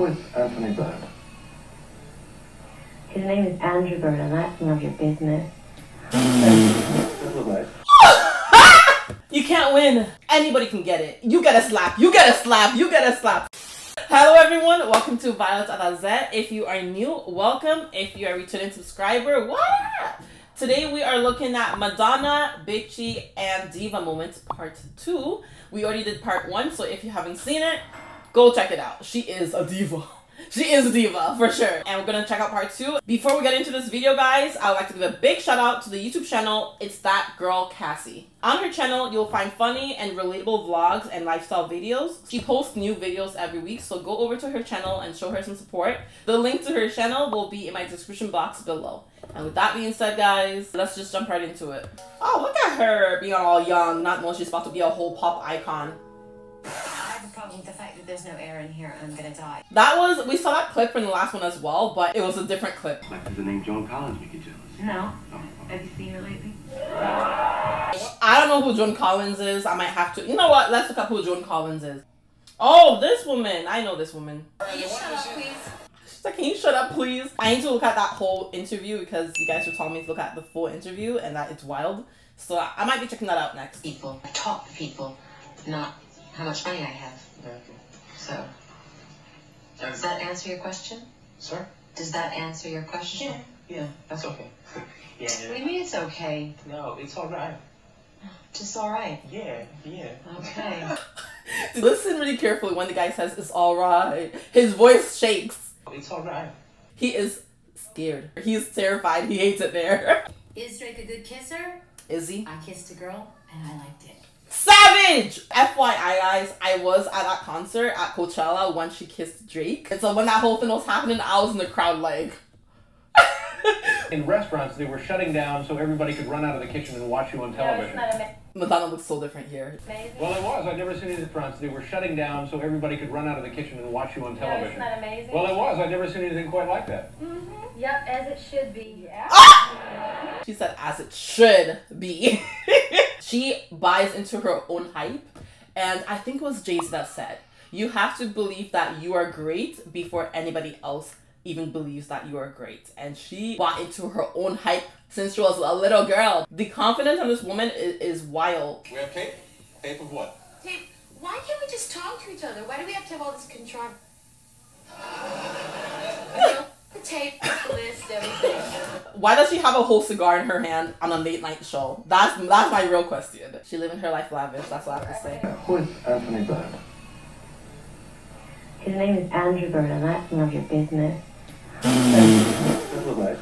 Who is Anthony Bird? His name is Andrew Bird, and that's none of your business. This was nice. You can't win. Anybody can get it. You get a slap. You get a slap. You get a slap. Hello everyone, welcome to Violet Adazé. If you are new, welcome. If you are a returning subscriber, what? Today we are looking at Madonna, Bitchy, and Diva Moments Part 2. We already did Part 1, so if you haven't seen it, go check it out. She is a diva. She is a diva, for sure. And we're gonna check out part two. Before we get into this video, guys, I would like to give a big shout out to the YouTube channel, It's That Girl Cassie. On her channel, you'll find funny and relatable vlogs and lifestyle videos. She posts new videos every week, so go over to her channel and show her some support. The link to her channel will be in my description box below. And with that being said, guys, let's just jump right into it. Oh, look at her being all young, not knowing she's about to be a whole pop icon. I have a problem with the fact that there's no air in here I'm gonna die. That was, we saw that clip from the last one as well, but it was a different clip. Like, does the name Joan Collins make you jealous? No. Oh, Have you seen her lately? I don't know who Joan Collins is. I might have to. You know what? Let's look up who Joan Collins is. Oh, this woman. I know this woman. Can you shut up, please? She's like, can you shut up, please? I need to look at that whole interview because you guys were telling me to look at the full interview and that it's wild. So I I might be checking that out next. People. I talk to people, not how much money I have. So, does that answer your question? Sir? Does that answer your question? Yeah, yeah that's okay. What do yeah. you mean it's okay? No, it's alright. Just alright. Yeah, yeah. Okay. Listen really carefully when the guy says it's alright. His voice shakes. It's alright. He is scared. He's terrified. He hates it there. Is Drake a good kisser? Is he? I kissed a girl and I liked it. Savage! FYI, guys, I was at that concert at Coachella when she kissed Drake. And so when that whole thing was happening, I was in the crowd like. In restaurants, they were shutting down so everybody could run out of the kitchen and watch you on television. Madonna looks so different here. Well, it was. I'd never seen any restaurants. They were shutting down so everybody could run out of the kitchen and watch you on television. amazing? Well, it was. I'd never seen anything quite like that. Mm-hmm. Yep, as it should be. Yeah. Ah! She said, as it should be. she buys into her own hype. And I think it was Jace that said, you have to believe that you are great before anybody else even believes that you are great. And she bought into her own hype since she was a little girl. The confidence on this woman is, is wild. We have tape? Tape of what? Hey, why can't we just talk to each other? Why do we have to have all this control? You know, the tape, list, everything. Why does she have a whole cigar in her hand on a late night show? That's that's my real question. She living her life lavish. That's what I have to say. Who is Anthony Bird? His name is Andrew Bird, and that's none of your business. This was nice.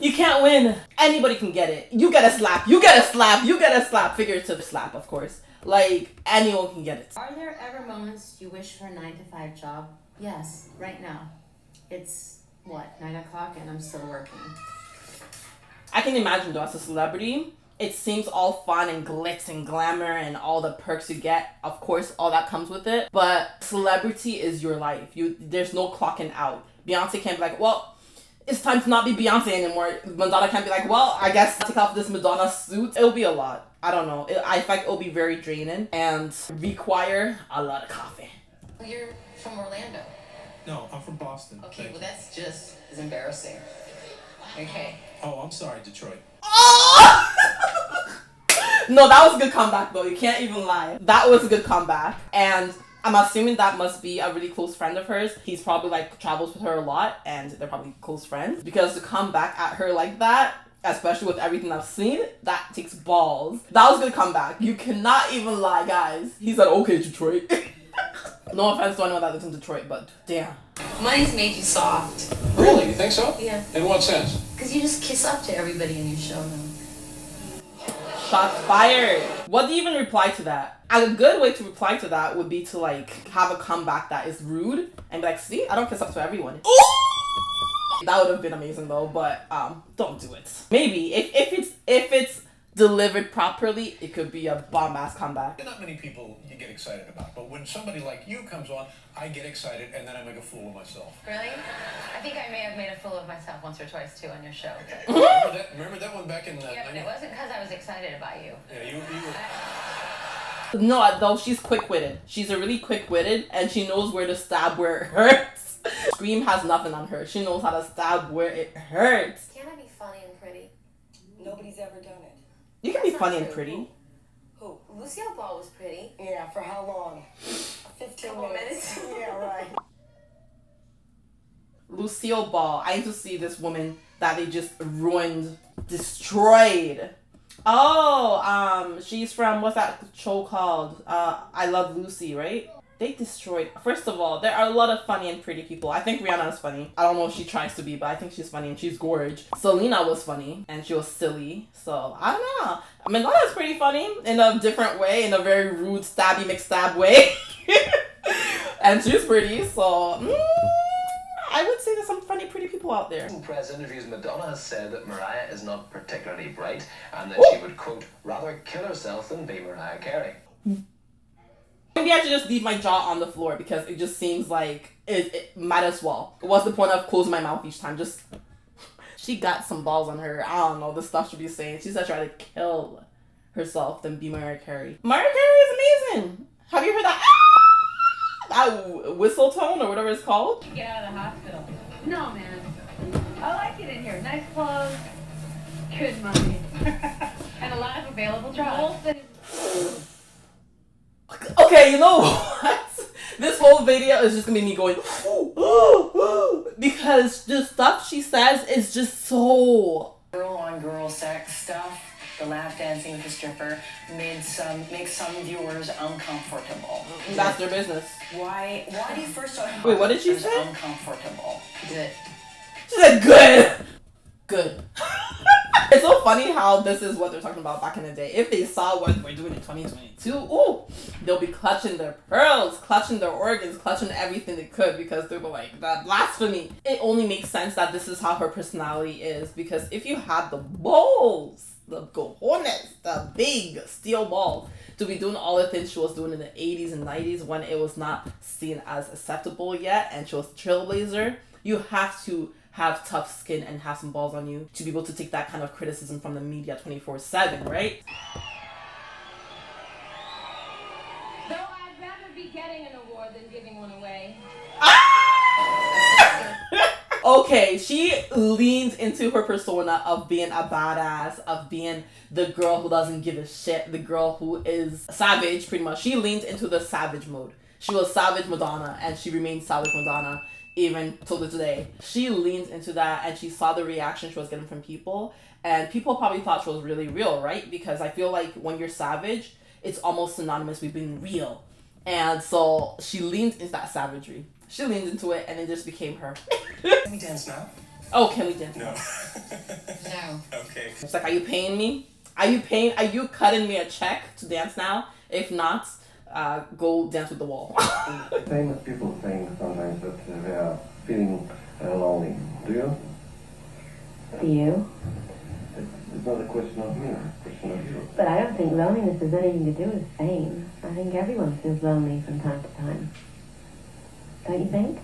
You can't win. Anybody can get it. You get a slap. You get a slap. You get a slap. Figurative slap, of course. Like anyone can get it. Are there ever moments you wish for a nine to five job? Yes, right now. It's what, nine o'clock and I'm still working. I can imagine though, as a celebrity, it seems all fun and glitz and glamour and all the perks you get. Of course, all that comes with it. But celebrity is your life. You there's no clocking out. Beyonce can't be like, well, it's time to not be Beyonce anymore. Madonna can't be like, well, I guess take off this Madonna suit. It'll be a lot. I don't know. It, I think it'll be very draining and require a lot of coffee. You're from Orlando. No, I'm from Boston. Okay, Thank well that's just as embarrassing. Okay. Oh, I'm sorry, Detroit. no, that was a good comeback though. You can't even lie. That was a good comeback. And I'm assuming that must be a really close friend of hers. He's probably like travels with her a lot and they're probably close friends. Because to come back at her like that, especially with everything I've seen, that takes balls. That was a good comeback. You cannot even lie, guys. He said, okay, Detroit. no offense to anyone that lives in Detroit, but damn. Money's made you soft. Really? You think so? Yeah. In what sense? Because you just kiss up to everybody in your show now. Shots fired. What do you even reply to that? A good way to reply to that would be to like have a comeback that is rude and be like, see, I don't kiss up to everyone. That would have been amazing though, but um, don't do it. Maybe if, if it's if it's delivered properly, it could be a bomb ass comeback. Not many people you get excited about, but when somebody like you comes on, I get excited and then I make a fool of myself. Really? I think I may have made a fool of myself once or twice too on your show. remember, that, remember that one back in the Yeah, but it wasn't because I was excited about you. Yeah, you, you were. No, though she's quick witted. She's a really quick witted, and she knows where to stab where it hurts. Scream has nothing on her. She knows how to stab where it hurts. Can I be funny and pretty? Nobody's ever done it. You can be That's not funny and pretty. Who? Lucille Ball was pretty. Yeah, for how long? 15 Couple minutes. minutes. yeah, right. Lucille Ball. I need to see this woman that they just ruined, destroyed. Oh, um, she's from what's that show called? Uh, I Love Lucy, right? They destroyed. First of all, there are a lot of funny and pretty people. I think Rihanna is funny. I don't know if she tries to be, but I think she's funny and she's gorge. Selena was funny and she was silly. So I don't know. I mean, Madonna's pretty funny in a different way, in a very rude, stabby, McStab way. and she's pretty. So mm, I would say there's some funny, pretty people out there. In press interviews, Madonna has said that Mariah is not particularly bright and that Oh. she would, quote, rather kill herself than be Mariah Carey. Maybe I should just leave my jaw on the floor because it just seems like it, it might as well. What's the point of closing my mouth each time? Just she got some balls on her. I don't know the stuff she'd be saying. She said she'd rather kill herself than be Mariah Carey. Mariah Carey is amazing. Have you heard that? Ah! That whistle tone or whatever it's called. Get out of the hospital. No, man. I like it in here. Nice clothes, good money, and a lot of available jobs. Okay, you know what? This whole video is just gonna be me going because the stuff she says is just so Girl on girl sex stuff, the lap dancing with the stripper, made some makes some viewers uncomfortable. that's their business. Why? Why do you first? Wait, what did she say? Uncomfortable. Good. She said good. Good. it's so funny how this is what they're talking about back in the day. If they saw what we're doing in 2022, ooh, they'll be clutching their pearls, clutching their organs, clutching everything they could because they were like, that blasphemy. It only makes sense that this is how her personality is because if you had the balls, the cojones, the big steel balls, to be doing all the things she was doing in the 80s and 90s when it was not seen as acceptable yet and she was trailblazer, you have to have tough skin and have some balls on you to be able to take that kind of criticism from the media 24 7, right? Though I'd rather be getting an award than giving one away. Okay, she leans into her persona of being a badass, of being the girl who doesn't give a shit, the girl who is savage, pretty much. She leans into the savage mode. She was savage Madonna, and she remains savage Madonna even till the today. She leans into that, and she saw the reaction she was getting from people, and people probably thought she was really real, right? Because I feel like when you're savage, it's almost synonymous with being real. And so she leans into that savagery. She leans into it, and it just became her. Can we dance now? Oh, can we dance? No. No. okay. It's like, are you paying me? Are you paying? Are you cutting me a check to dance now? If not, uh, go dance with the wall. Famous people saying sometimes that they are feeling uh, lonely. Do you? Do you? It's not a question of me, it's a question of you. But I don't think loneliness has anything to do with fame. I think everyone feels lonely from time to time. Don't you think?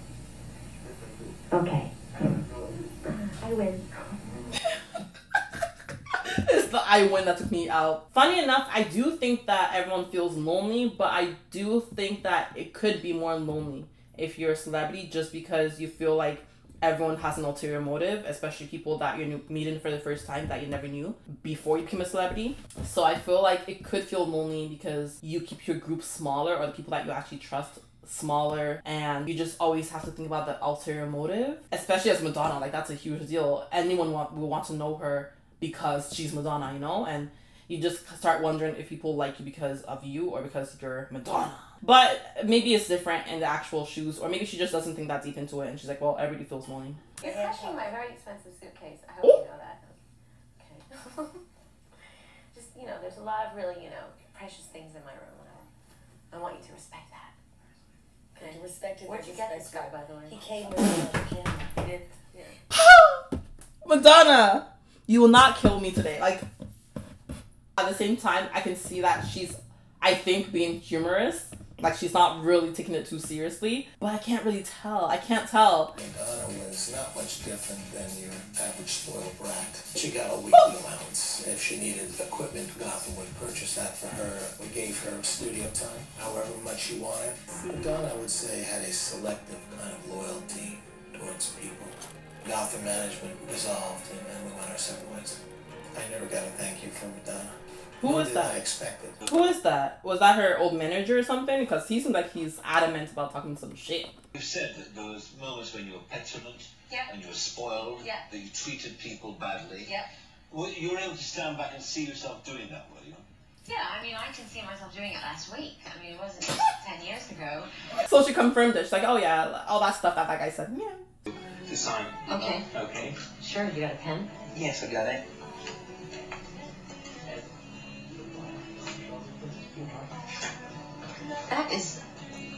Okay. I win. I win that took me out. Funny enough, I do think that everyone feels lonely, but I do think that it could be more lonely if you're a celebrity just because you feel like everyone has an ulterior motive, especially people that you're meeting for the first time that you never knew before you became a celebrity. So I feel like it could feel lonely because you keep your group smaller or the people that you actually trust smaller and you just always have to think about the ulterior motive especially as madonna like that's a huge deal anyone want, will want to know her because she's madonna you know and you just start wondering if people like you because of you or because you're madonna but maybe it's different in the actual shoes or maybe she just doesn't think that deep into it and she's like well everybody feels lonely Especially my very expensive suitcase. I hope Ooh. you know that. Okay. Just, you know, there's a lot of really, you know, precious things in my room. And I, I want you to respect that. Okay. Respect it. Where'd you get this guy, by the way? He came with another camera. He did. Yeah. madonna you will not kill me today like at the same time i can see that she's i think being humorous Like she's not really taking it too seriously, but I can't really tell. I can't tell. Madonna was not much different than your average spoiled brat. She got a weekly allowance. If she needed equipment, Gotham would purchase that for her. We gave her studio time, however much she wanted. Madonna, I would say, had a selective kind of loyalty towards people. Gotham management dissolved and, and we went our separate ways. I never got a thank you from Madonna. Who Nor was that? I expected. it. Who is that? Was that her old manager or something? Because he seems like he's adamant about talking some shit. You said that there was moments when you were petulant Yeah. and you were spoiled, Yeah. that you treated people badly. Yeah. Well, you were able to stand back and see yourself doing that, were you? Yeah, I mean, I can see myself doing it last week. I mean, it wasn't 10 years ago. So she confirmed it. She's like, oh yeah, all that stuff that that guy said. Yeah. To sign. Okay. Okay. Sure, you got a pen? Yes, I got it. That is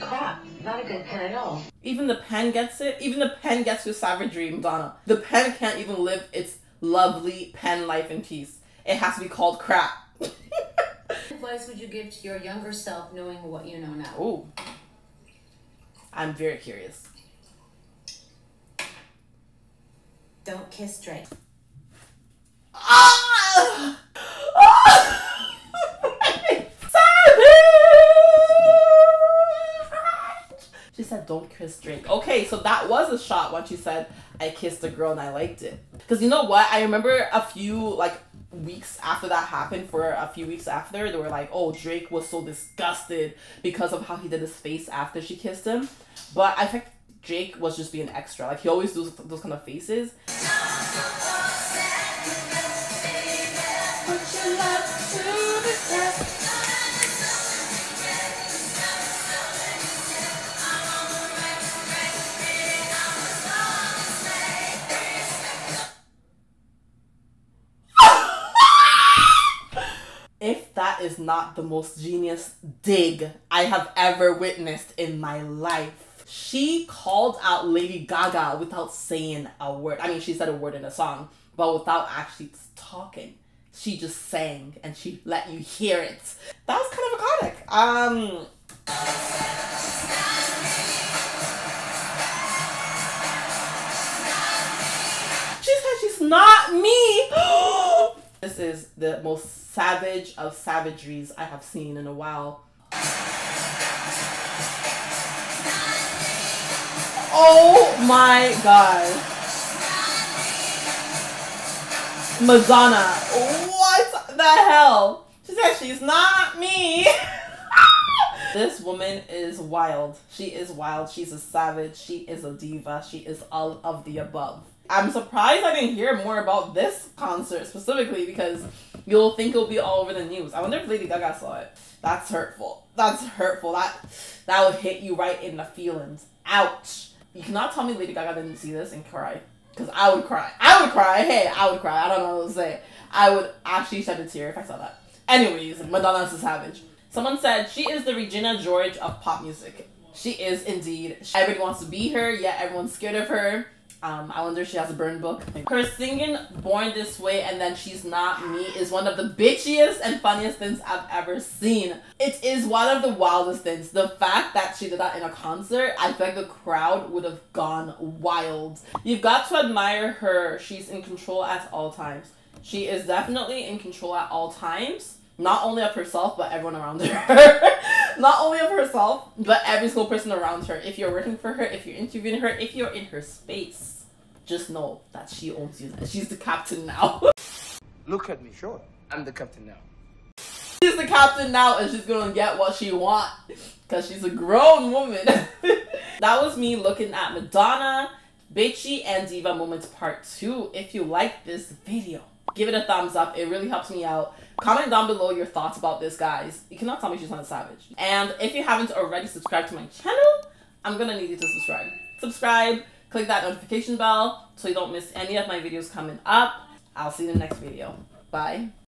crap. Not a good pen at all. Even the pen gets it. Even the pen gets your savagery, Madonna. The pen can't even live its lovely pen life in peace. It has to be called crap. what advice would you give to your younger self knowing what you know now? Ooh. I'm very curious. Don't kiss Drake. Ah! She said, "Don't kiss Drake." Okay, so that was a shot when she said, "I kissed a girl and I liked it." Because you know what? I remember a few like weeks after that happened. For a few weeks after, they were like, "Oh, Drake was so disgusted because of how he did his face after she kissed him." But I think Drake was just being extra. Like he always does those kind of faces. if that is not the most genius dig I have ever witnessed in my life. She called out Lady Gaga without saying a word. I mean, she said a word in a song, but without actually talking. She just sang and she let you hear it. That was kind of iconic. Um, she said she's not me. this is the most savage of savageries I have seen in a while. Oh my god. Madonna. What the hell? She said she's not me. this woman is wild. She is wild. She's a savage. She is a diva. She is all of the above. I'm surprised I didn't hear more about this concert specifically because you'll think it'll be all over the news. I wonder if Lady Gaga saw it. That's hurtful. That's hurtful. That that would hit you right in the feelings. Ouch. You cannot tell me Lady Gaga didn't see this and cry. Because I would cry. I would cry. Hey, I would cry. I don't know what to say. I would actually shed a tear if I saw that. Anyways, Madonna's a savage. Someone said she is the Regina George of pop music. She is indeed. Everybody wants to be her, yet everyone's scared of her. Um, I wonder if she has a burn book. Her singing Born This Way and then She's Not Me is one of the bitchiest and funniest things I've ever seen. It is one of the wildest things. The fact that she did that in a concert, I like the crowd would have gone wild. You've got to admire her. She's in control at all times. She is definitely in control at all times. Not only of herself, but everyone around her. Not only of herself, but every single person around her. If you're working for her, if you're interviewing her, if you're in her space, just know that she owns you. She's the captain now. Look at me, sure. I'm the captain now. she's the captain now and she's gonna get what she wants Cause she's a grown woman. that was me looking at Madonna, Bitchy, and Diva Moments Part 2. If you like this video, give it a thumbs up. It really helps me out. Comment down below your thoughts about this, guys. You cannot tell me she's not a savage. And if you haven't already subscribed to my channel, I'm gonna need you to subscribe. Subscribe, click that notification bell so you don't miss any of my videos coming up. I'll see you in the next video. Bye.